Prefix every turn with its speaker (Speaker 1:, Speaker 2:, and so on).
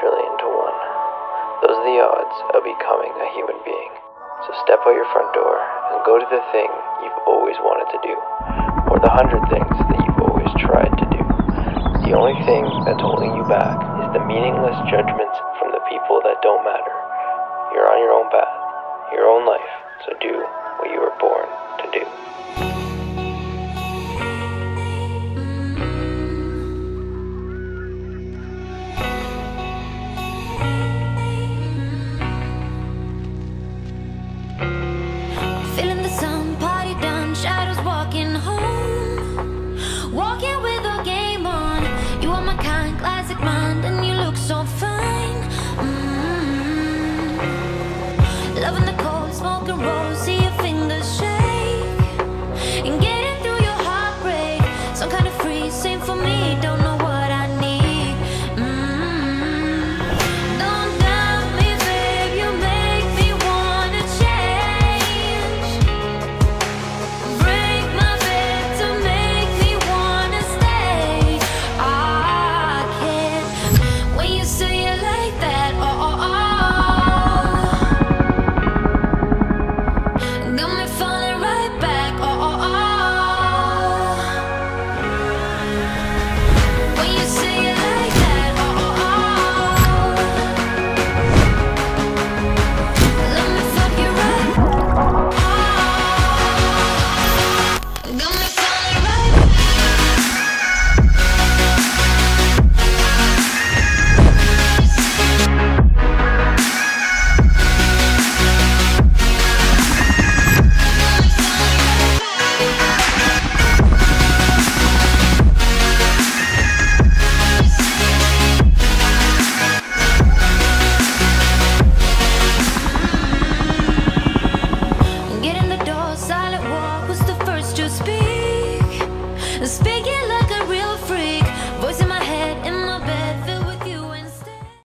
Speaker 1: trillion to one. Those are the odds of becoming a human being. So step out your front door and go to the thing you've always wanted to do, or the hundred things that you've always tried to do. The only thing that's holding you back is the meaningless judgments from the people that don't matter. You're on your own path, your own life, so do what you were born to do.